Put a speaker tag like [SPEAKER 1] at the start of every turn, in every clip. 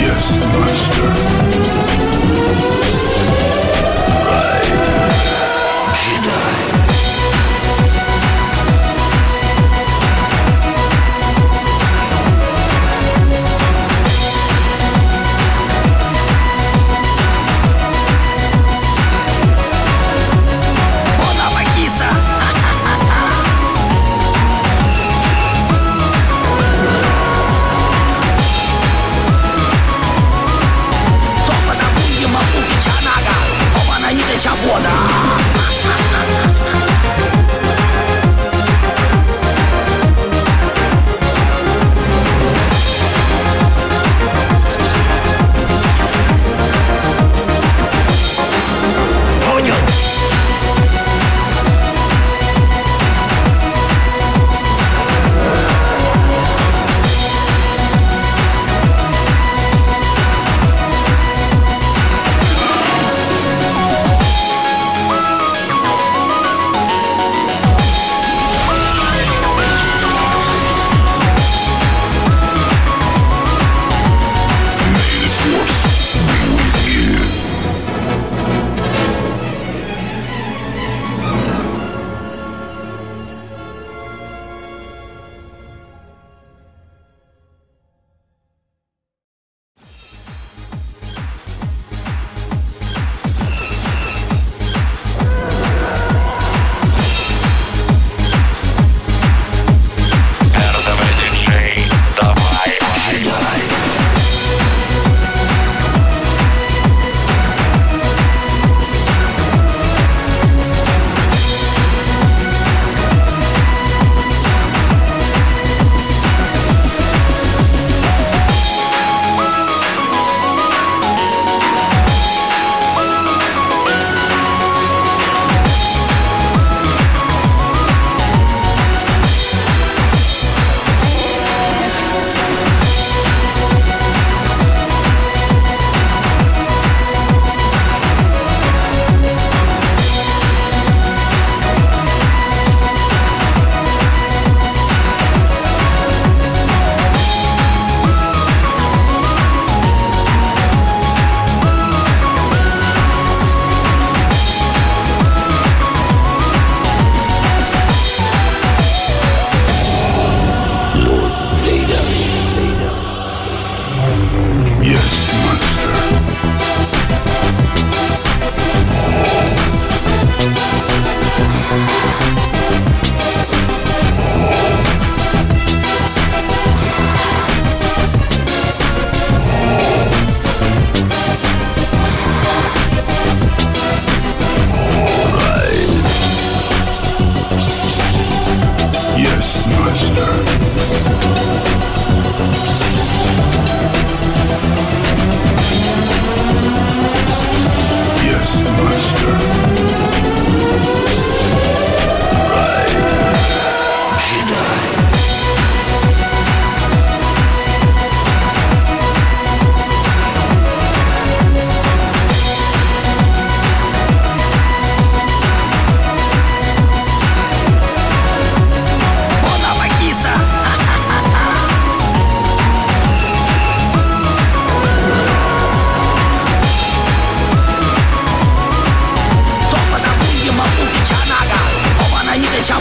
[SPEAKER 1] Yes,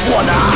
[SPEAKER 2] 我的